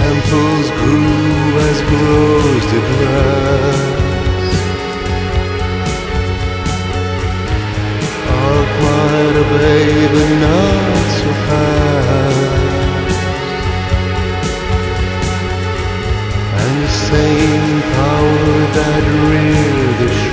temples grew as grows the grass. All quite a but not so fast And the same power that reared the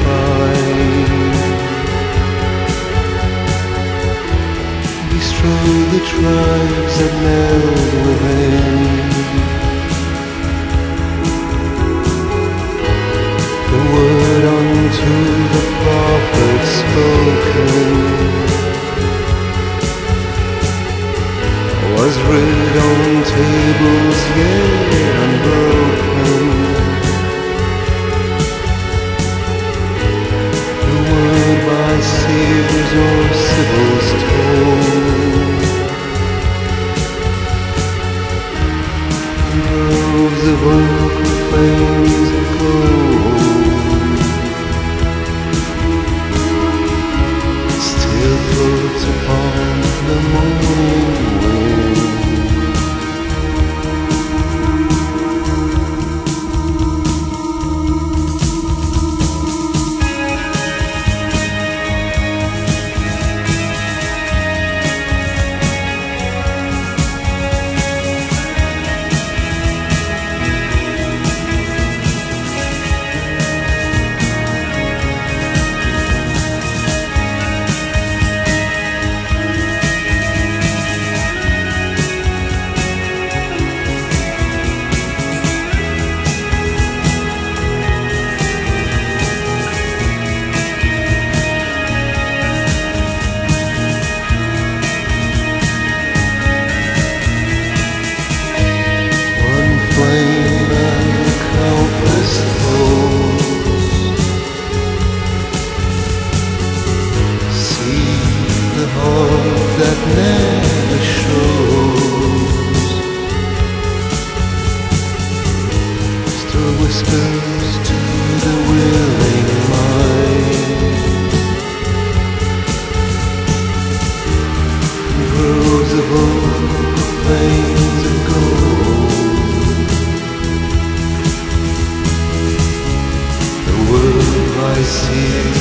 writ on tables yet unbroken. The word by seers or sibyls Paris in